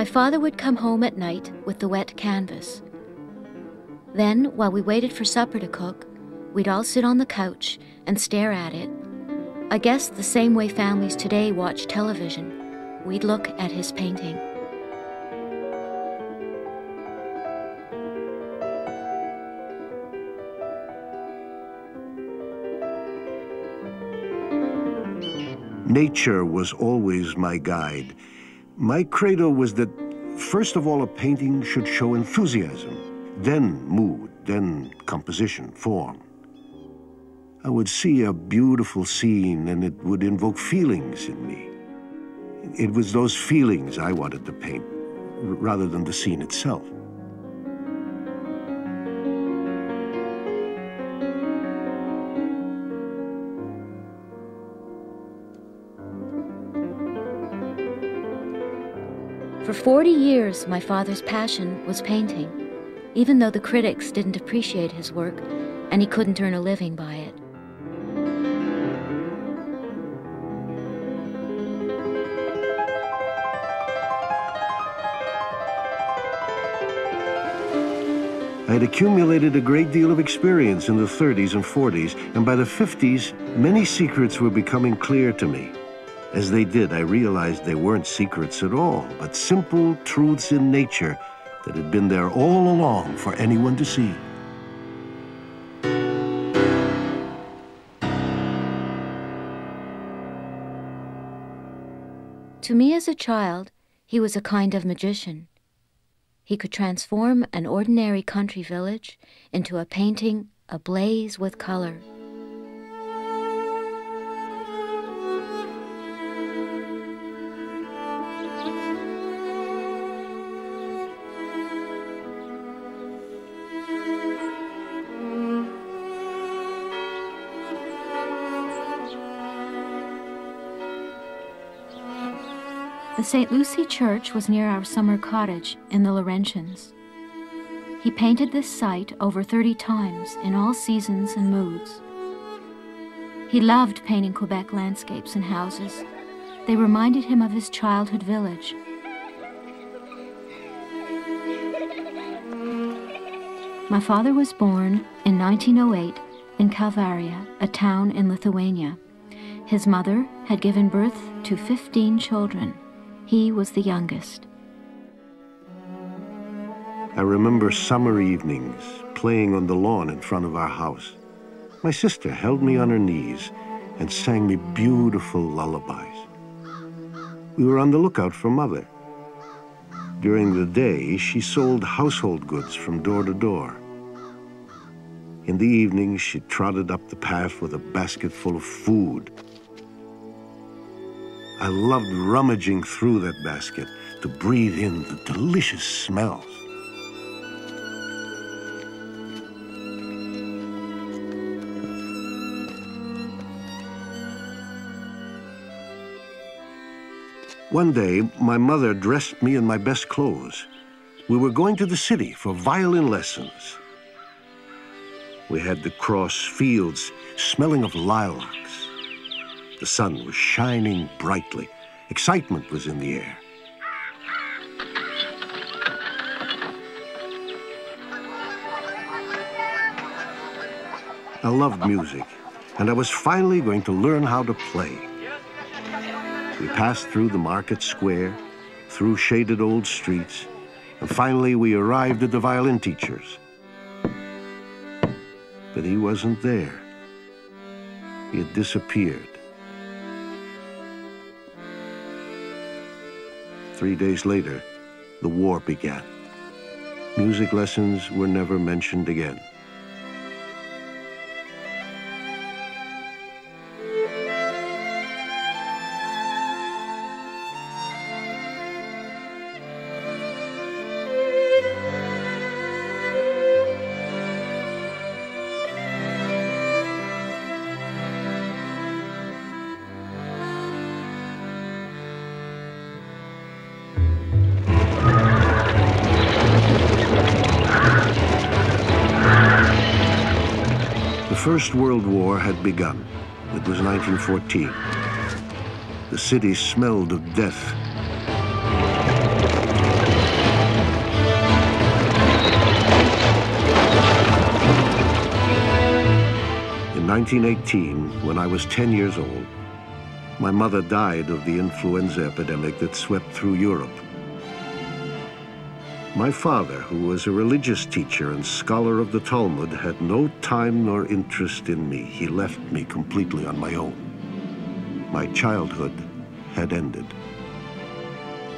My father would come home at night with the wet canvas. Then, while we waited for supper to cook, we'd all sit on the couch and stare at it. I guess the same way families today watch television. We'd look at his painting. Nature was always my guide. My credo was that, first of all, a painting should show enthusiasm, then mood, then composition, form. I would see a beautiful scene and it would invoke feelings in me. It was those feelings I wanted to paint, rather than the scene itself. 40 years, my father's passion was painting, even though the critics didn't appreciate his work and he couldn't earn a living by it. I had accumulated a great deal of experience in the 30s and 40s, and by the 50s, many secrets were becoming clear to me. As they did, I realized they weren't secrets at all, but simple truths in nature that had been there all along for anyone to see. To me as a child, he was a kind of magician. He could transform an ordinary country village into a painting ablaze with color. The St. Lucy Church was near our summer cottage in the Laurentians. He painted this site over 30 times in all seasons and moods. He loved painting Quebec landscapes and houses. They reminded him of his childhood village. My father was born in 1908 in Kalvaria, a town in Lithuania. His mother had given birth to 15 children. He was the youngest. I remember summer evenings playing on the lawn in front of our house. My sister held me on her knees and sang me beautiful lullabies. We were on the lookout for mother. During the day, she sold household goods from door to door. In the evening, she trotted up the path with a basket full of food I loved rummaging through that basket to breathe in the delicious smells. One day, my mother dressed me in my best clothes. We were going to the city for violin lessons. We had to cross fields smelling of lilac the sun was shining brightly. Excitement was in the air. I loved music, and I was finally going to learn how to play. We passed through the market square, through shaded old streets, and finally we arrived at the violin teacher's. But he wasn't there. He had disappeared. Three days later, the war began. Music lessons were never mentioned again. First World War had begun. It was 1914. The city smelled of death. In 1918, when I was 10 years old, my mother died of the influenza epidemic that swept through Europe my father, who was a religious teacher and scholar of the Talmud, had no time nor interest in me. He left me completely on my own. My childhood had ended.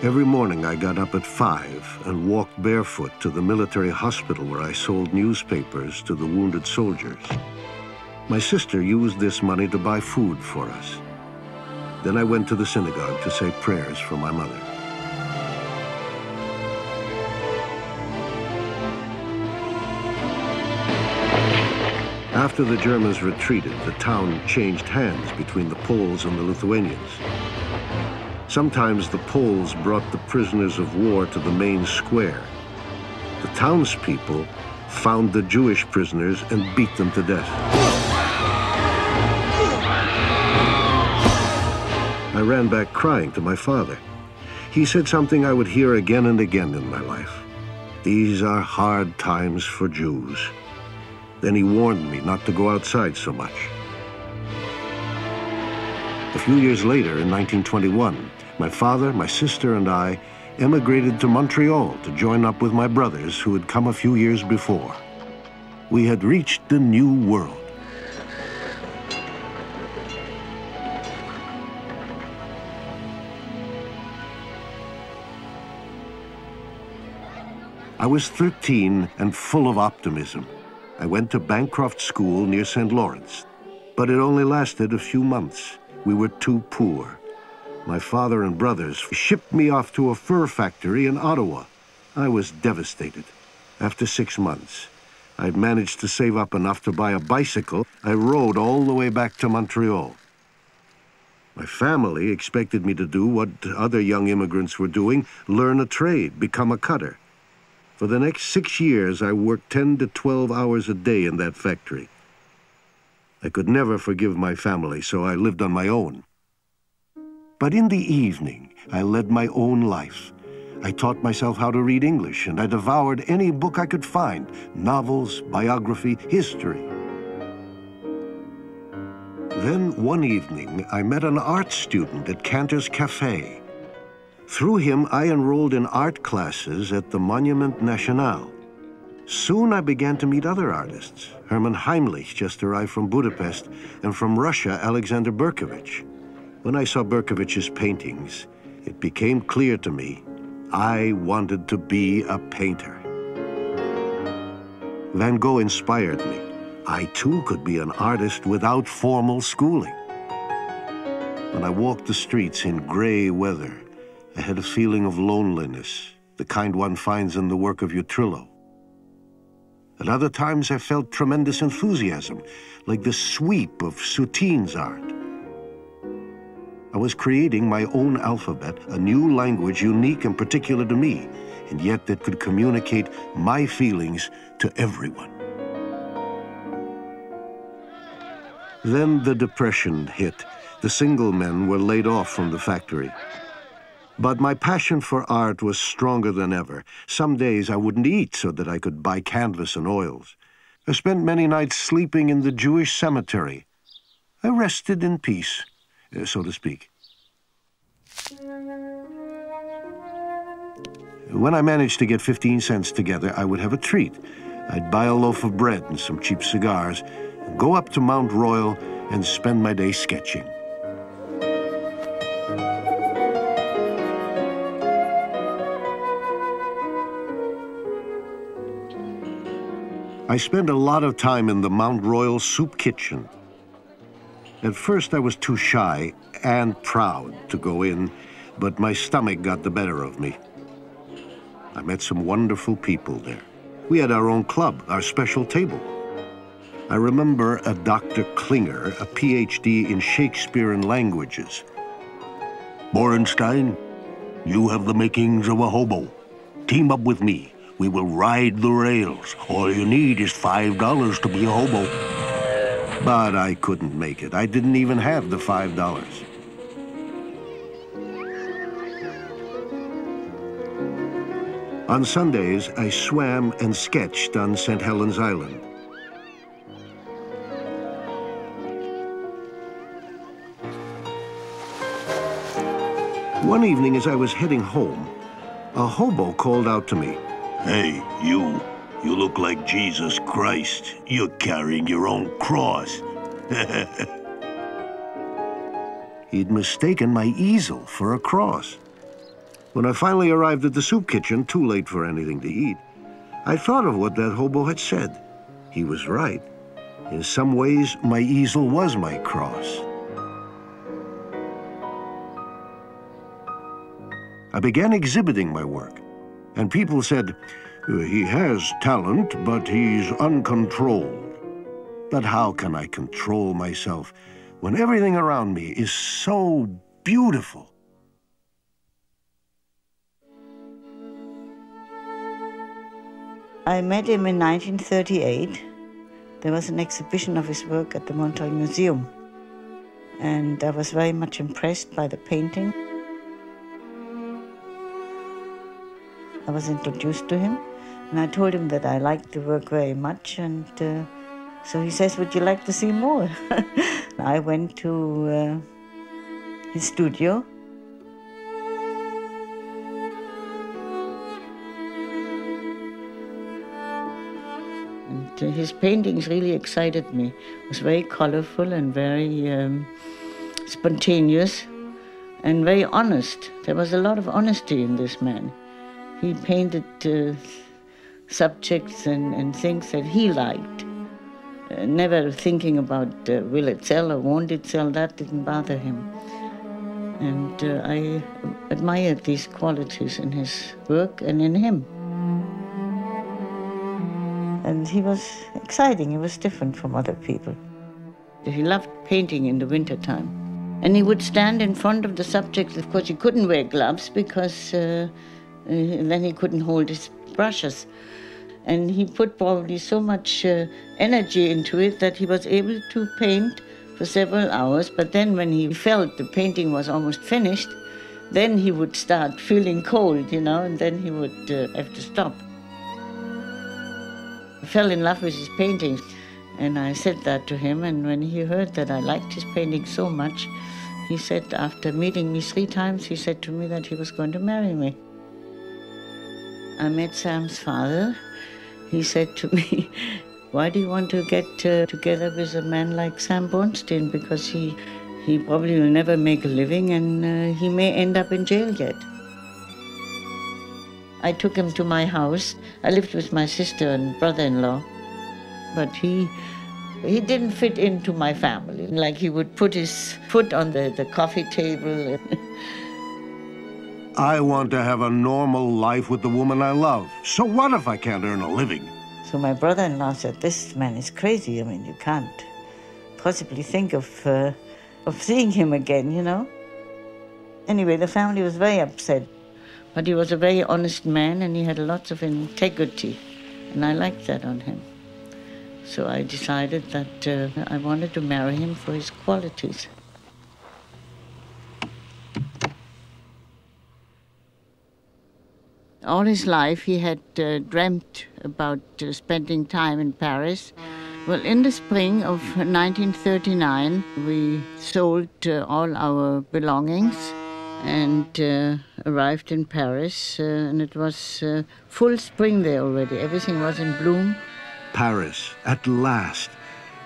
Every morning I got up at five and walked barefoot to the military hospital where I sold newspapers to the wounded soldiers. My sister used this money to buy food for us. Then I went to the synagogue to say prayers for my mother. After the Germans retreated, the town changed hands between the Poles and the Lithuanians. Sometimes the Poles brought the prisoners of war to the main square. The townspeople found the Jewish prisoners and beat them to death. I ran back crying to my father. He said something I would hear again and again in my life. These are hard times for Jews. Then he warned me not to go outside so much. A few years later, in 1921, my father, my sister, and I emigrated to Montreal to join up with my brothers who had come a few years before. We had reached the new world. I was 13 and full of optimism. I went to Bancroft School near St. Lawrence, but it only lasted a few months. We were too poor. My father and brothers shipped me off to a fur factory in Ottawa. I was devastated. After six months, I'd managed to save up enough to buy a bicycle. I rode all the way back to Montreal. My family expected me to do what other young immigrants were doing, learn a trade, become a cutter. For the next six years, I worked 10 to 12 hours a day in that factory. I could never forgive my family, so I lived on my own. But in the evening, I led my own life. I taught myself how to read English, and I devoured any book I could find, novels, biography, history. Then one evening, I met an art student at Cantor's Cafe. Through him, I enrolled in art classes at the Monument National. Soon I began to meet other artists. Hermann Heimlich just arrived from Budapest, and from Russia, Alexander Bercovitch. When I saw Bercovitch's paintings, it became clear to me I wanted to be a painter. Van Gogh inspired me. I too could be an artist without formal schooling. When I walked the streets in gray weather, I had a feeling of loneliness, the kind one finds in the work of Utrillo. At other times, I felt tremendous enthusiasm, like the sweep of Soutine's art. I was creating my own alphabet, a new language unique and particular to me, and yet that could communicate my feelings to everyone. Then the Depression hit. The single men were laid off from the factory. But my passion for art was stronger than ever. Some days I wouldn't eat so that I could buy canvas and oils. I spent many nights sleeping in the Jewish cemetery. I rested in peace, uh, so to speak. When I managed to get 15 cents together, I would have a treat. I'd buy a loaf of bread and some cheap cigars, go up to Mount Royal, and spend my day sketching. I spent a lot of time in the Mount Royal soup kitchen. At first, I was too shy and proud to go in, but my stomach got the better of me. I met some wonderful people there. We had our own club, our special table. I remember a Dr. Klinger, a PhD in Shakespeare and languages. Borenstein, you have the makings of a hobo. Team up with me. We will ride the rails. All you need is $5 to be a hobo. But I couldn't make it. I didn't even have the $5. On Sundays, I swam and sketched on St. Helens Island. One evening as I was heading home, a hobo called out to me. Hey, you. You look like Jesus Christ. You're carrying your own cross. He'd mistaken my easel for a cross. When I finally arrived at the soup kitchen, too late for anything to eat, I thought of what that hobo had said. He was right. In some ways, my easel was my cross. I began exhibiting my work, and people said, uh, he has talent, but he's uncontrolled. But how can I control myself when everything around me is so beautiful? I met him in 1938. There was an exhibition of his work at the Montreal Museum, and I was very much impressed by the painting. I was introduced to him, and I told him that I liked the work very much, and uh, so he says, Would you like to see more? I went to uh, his studio. And uh, his paintings really excited me. It was very colorful and very um, spontaneous and very honest. There was a lot of honesty in this man. He painted uh, subjects and, and things that he liked. Uh, never thinking about uh, will it sell or won't it sell, that didn't bother him. And uh, I admired these qualities in his work and in him. And he was exciting, he was different from other people. He loved painting in the winter time. And he would stand in front of the subjects. Of course, he couldn't wear gloves because uh, and then he couldn't hold his brushes. And he put probably so much uh, energy into it that he was able to paint for several hours. But then, when he felt the painting was almost finished, then he would start feeling cold, you know, and then he would uh, have to stop. I fell in love with his paintings, and I said that to him. And when he heard that I liked his painting so much, he said, after meeting me three times, he said to me that he was going to marry me. I met Sam's father. He said to me, Why do you want to get uh, together with a man like Sam Borenstein? Because he, he probably will never make a living and uh, he may end up in jail yet. I took him to my house. I lived with my sister and brother in law. But he he didn't fit into my family. Like he would put his foot on the, the coffee table. I want to have a normal life with the woman I love. So what if I can't earn a living? So my brother-in-law said, this man is crazy. I mean, you can't possibly think of, uh, of seeing him again, you know? Anyway, the family was very upset. But he was a very honest man and he had lots of integrity. And I liked that on him. So I decided that uh, I wanted to marry him for his qualities. All his life, he had uh, dreamt about uh, spending time in Paris. Well, in the spring of 1939, we sold uh, all our belongings and uh, arrived in Paris. Uh, and it was uh, full spring there already. Everything was in bloom. Paris, at last.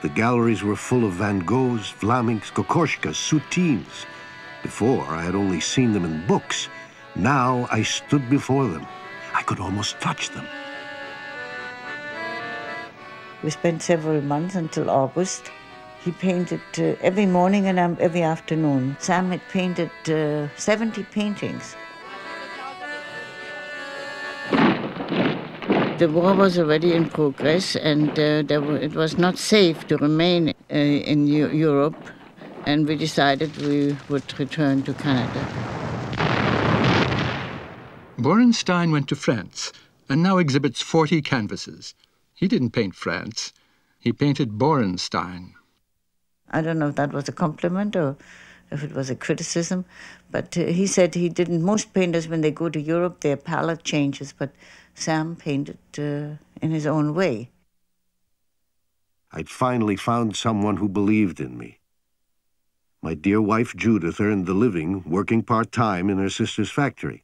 The galleries were full of Van Goghs, Vlamincks, Kokoschkas, Soutines. Before, I had only seen them in books. Now I stood before them. I could almost touch them. We spent several months until August. He painted uh, every morning and um, every afternoon. Sam had painted uh, 70 paintings. The war was already in progress, and uh, were, it was not safe to remain uh, in U Europe, and we decided we would return to Canada. Borenstein went to France and now exhibits 40 canvases. He didn't paint France. He painted Borenstein. I don't know if that was a compliment or if it was a criticism, but uh, he said he didn't. Most painters, when they go to Europe, their palette changes, but Sam painted uh, in his own way. I'd finally found someone who believed in me. My dear wife Judith earned the living working part-time in her sister's factory.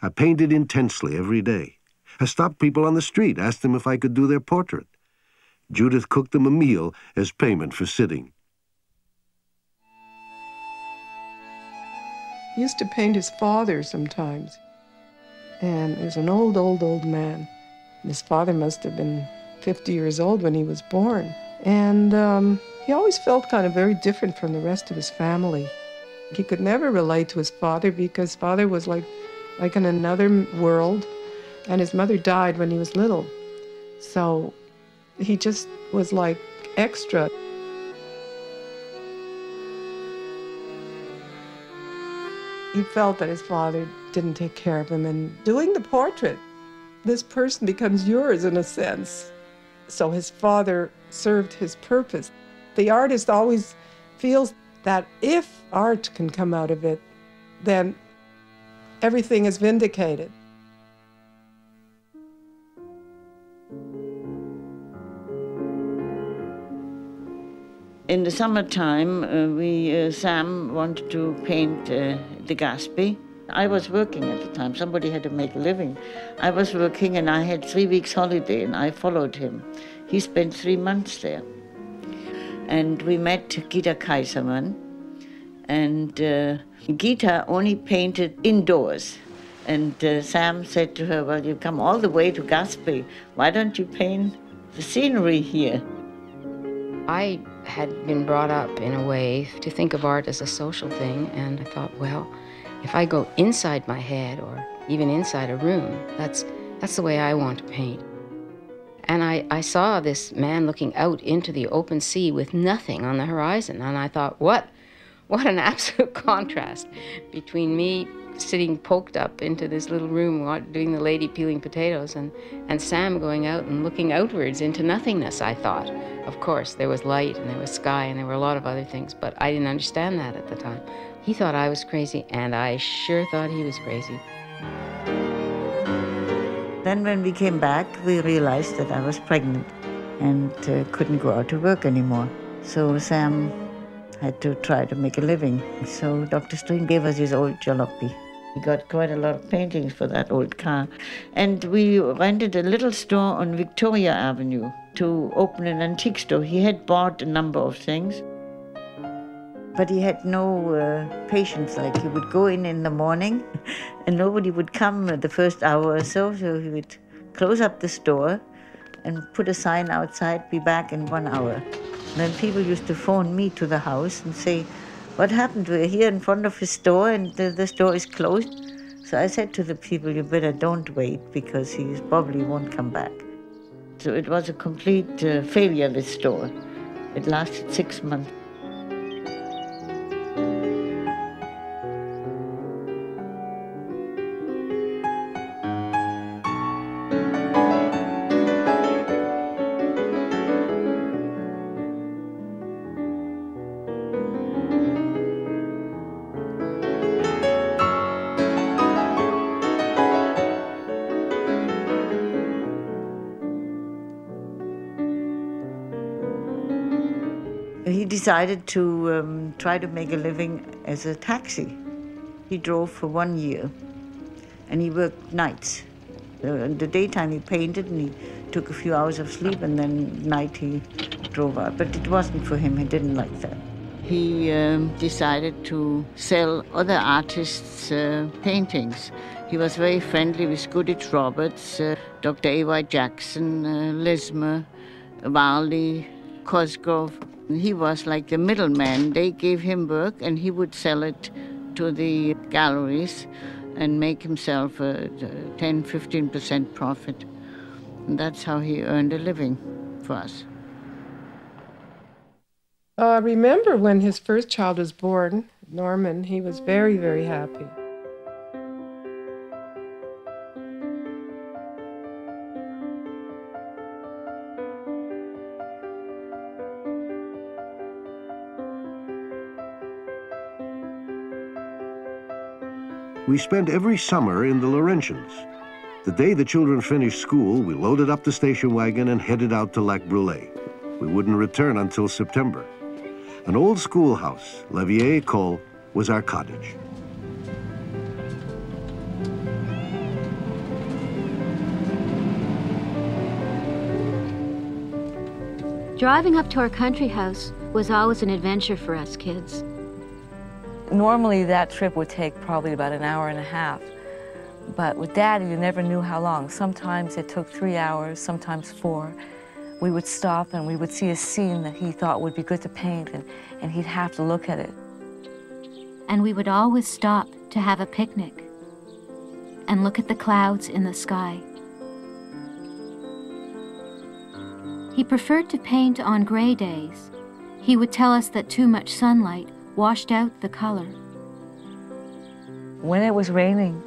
I painted intensely every day. I stopped people on the street, asked them if I could do their portrait. Judith cooked them a meal as payment for sitting. He used to paint his father sometimes. And he was an old, old, old man. His father must have been 50 years old when he was born. And um, he always felt kind of very different from the rest of his family. He could never relate to his father because father was like, like in another world, and his mother died when he was little. So he just was like extra. He felt that his father didn't take care of him. And doing the portrait, this person becomes yours in a sense. So his father served his purpose. The artist always feels that if art can come out of it, then everything is vindicated. In the summertime, uh, we uh, Sam wanted to paint uh, the Gaspé. I was working at the time. Somebody had to make a living. I was working, and I had three weeks holiday, and I followed him. He spent three months there, and we met Ghitta Caiserman. And Ghitta only painted indoors. And uh, Sam said to her, Well, you've come all the way to Gaspé. Why don't you paint the scenery here? I had been brought up in a way to think of art as a social thing, and I thought, well, if I go inside my head or even inside a room, that's, that's the way I want to paint. And I, I saw this man looking out into the open sea with nothing on the horizon, and I thought, what? What an absolute contrast between me sitting poked up into this little room doing the lady peeling potatoes and, and Sam going out and looking outwards into nothingness, I thought. Of course, there was light and there was sky and there were a lot of other things, but I didn't understand that at the time. He thought I was crazy, and I sure thought he was crazy. Then, when we came back, we realized that I was pregnant and uh, couldn't go out to work anymore. So Sam had to try to make a living. So Dr. Stream gave us his old jalopy. We got quite a lot of paintings for that old car. And we rented a little store on Victoria Avenue to open an antique store. He had bought a number of things. But he had no uh, patience. Like he would go in in the morning and nobody would come the first hour or so. So he would close up the store and put a sign outside, be back in one hour. Then people used to phone me to the house and say, what happened? We're here in front of his store and the, the store is closed. So I said to the people, you better don't wait because he probably won't come back. So it was a complete uh, failure, this store. It lasted six months. Decided to um, try to make a living as a taxi. He drove for one year and he worked nights. In the daytime he painted and he took a few hours of sleep and then night he drove out. But it wasn't for him, he didn't like that. He um, decided to sell other artists' uh, paintings. He was very friendly with Goodrich Roberts, uh, Dr. A.Y. Jackson, uh, Lismer, Cosgrove. He was like the middleman. They gave him work and he would sell it to the galleries and make himself a 10 15% profit. And that's how he earned a living for us. I uh, remember when his first child was born, Norman, he was very, very happy. We spent every summer in the Laurentians. The day the children finished school, we loaded up the station wagon and headed out to Lac Brule. We wouldn't return until September. An old schoolhouse, La Vieille École, was our cottage. Driving up to our country house was always an adventure for us kids. Normally that trip would take probably about an hour and a half. But with Daddy, you never knew how long. Sometimes it took three hours, sometimes four. We would stop and we would see a scene that he thought would be good to paint, and, and he'd have to look at it. And we would always stop to have a picnic and look at the clouds in the sky. He preferred to paint on gray days. He would tell us that too much sunlight washed out the color. When it was raining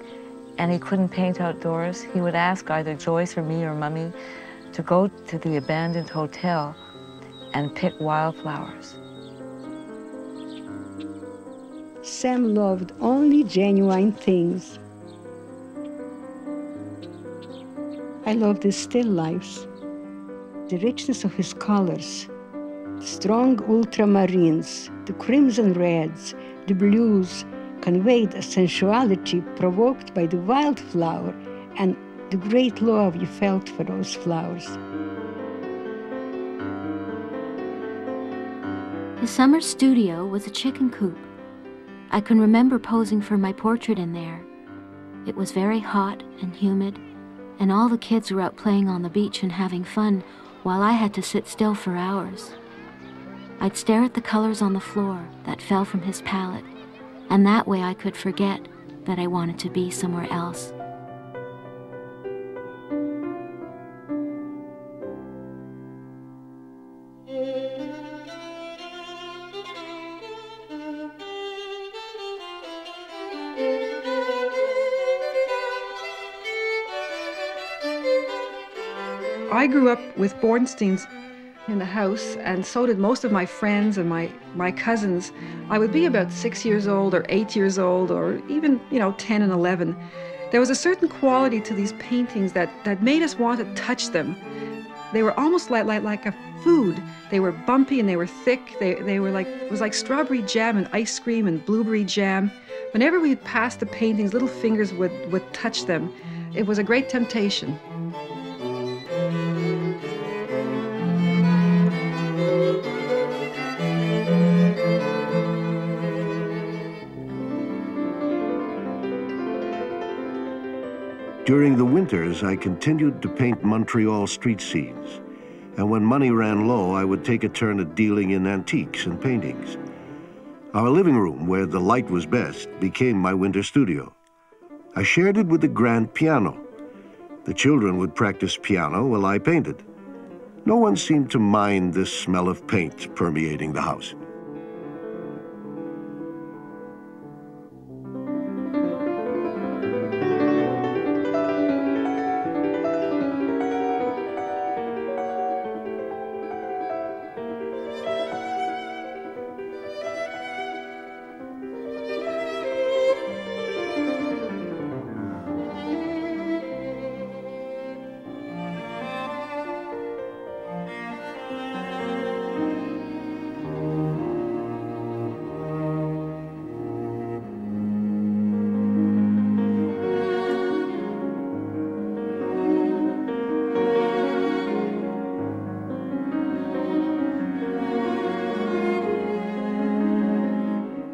and he couldn't paint outdoors, he would ask either Joyce or me or Mummy to go to the abandoned hotel and pick wildflowers. Sam loved only genuine things. I loved the still lifes the richness of his colors, the strong ultramarines, the crimson reds, the blues conveyed a sensuality provoked by the wildflower and the great love you felt for those flowers. His summer studio was a chicken coop. I can remember posing for my portrait in there. It was very hot and humid, and all the kids were out playing on the beach and having fun while I had to sit still for hours. I'd stare at the colors on the floor that fell from his palette, and that way I could forget that I wanted to be somewhere else. I grew up with Borensteins in the house, and so did most of my friends and my, my cousins. I would be about six years old, or eight years old, or even, you know, 10 and 11. There was a certain quality to these paintings that, that made us want to touch them. They were almost like, like, like a food. They were bumpy and they were thick. They, they were like, it was like strawberry jam and ice cream and blueberry jam. Whenever we would pass the paintings, little fingers would, would touch them. It was a great temptation. During the winters, I continued to paint Montreal street scenes. And when money ran low, I would take a turn at dealing in antiques and paintings. Our living room, where the light was best, became my winter studio. I shared it with the grand piano. The children would practice piano while I painted. No one seemed to mind this smell of paint permeating the house.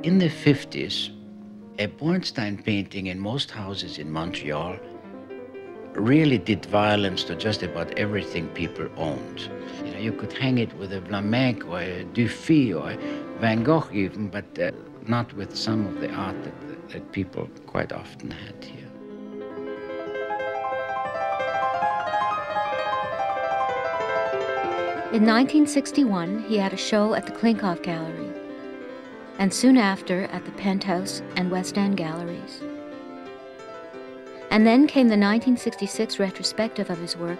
In the 50s, a Borenstein painting in most houses in Montreal really did violence to just about everything people owned. You know, you could hang it with a Vlaminck or a Dufy or Van Gogh even, but uh, not with some of the art that, that people quite often had here. In 1961, he had a show at the Klinkhoff Gallery, and soon after at the Penthouse and West End galleries. And then came the 1966 retrospective of his work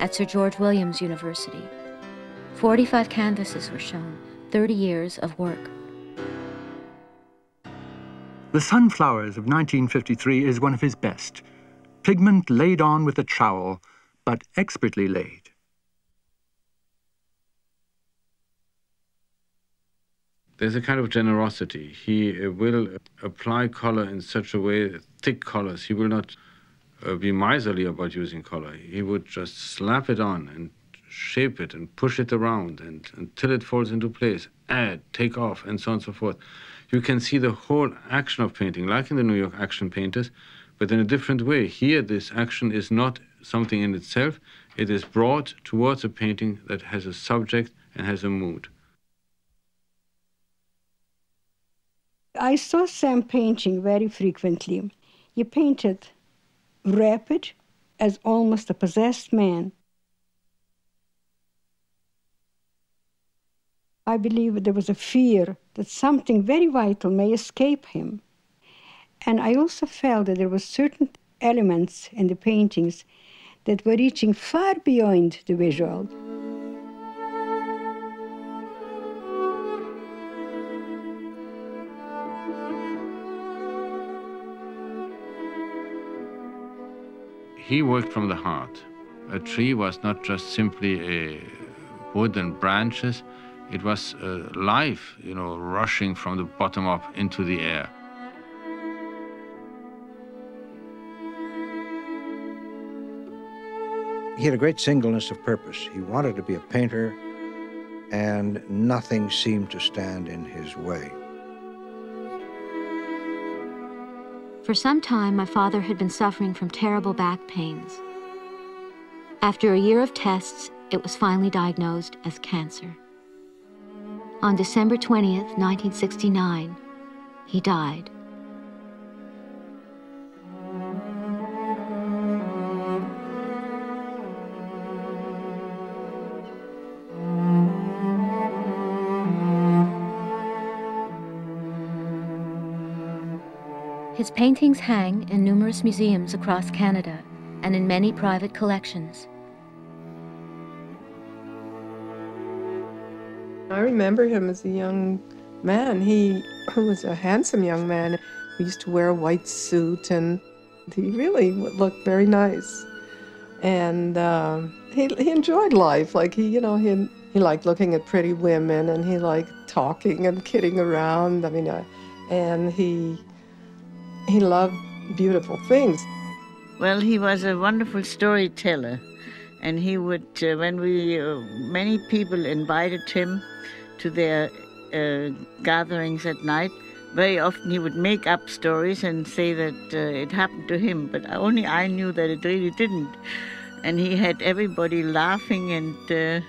at Sir George Williams University. 45 canvases were shown, 30 years of work. The Sunflowers of 1953 is one of his best. Pigment laid on with a trowel, but expertly laid. There's a kind of generosity. He uh, will apply color in such a way, thick colors. He will not uh, be miserly about using color. He would just slap it on and shape it and push it around and, until it falls into place, add, take off, and so on and so forth. You can see the whole action of painting, like in the New York action painters, but in a different way. Here, this action is not something in itself, it is brought towards a painting that has a subject and has a mood. I saw Sam painting very frequently. He painted rapid as almost a possessed man. I believe there was a fear that something very vital may escape him. And I also felt that there were certain elements in the paintings that were reaching far beyond the visual. He worked from the heart. A tree was not just simply a wood and branches, it was uh, life, you know, rushing from the bottom up into the air. He had a great singleness of purpose. He wanted to be a painter, and nothing seemed to stand in his way. For some time, my father had been suffering from terrible back pains. After a year of tests, it was finally diagnosed as cancer. On December 20th, 1969, he died. His paintings hang in numerous museums across Canada and in many private collections. I remember him as a young man. He was a handsome young man. He used to wear a white suit and he really looked very nice. And uh, he, he enjoyed life. Like he, you know, he, he liked looking at pretty women and he liked talking and kidding around. I mean, uh, and he he loved beautiful things. Well, he was a wonderful storyteller, and he would, uh, when we, uh, many people invited him to their uh, gatherings at night, very often he would make up stories and say that uh, it happened to him, but only I knew that it really didn't. And he had everybody laughing, and uh,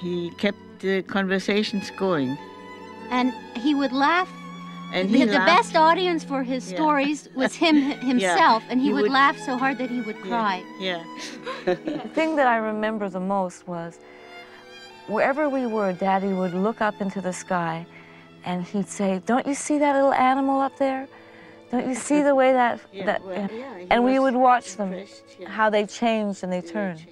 he kept the conversations going. And he would laugh and the, he the laughed. best audience for his Yeah. stories was him himself, and he, He would, would- laugh so hard that he would cry. Yeah. The thing that I remember the most was wherever we were, Daddy would look up into the sky and he'd say, Don't you see that little animal up there? Don't you see the way that. Yeah, that well, yeah, and we would watch them, yeah. how they changed and they turned.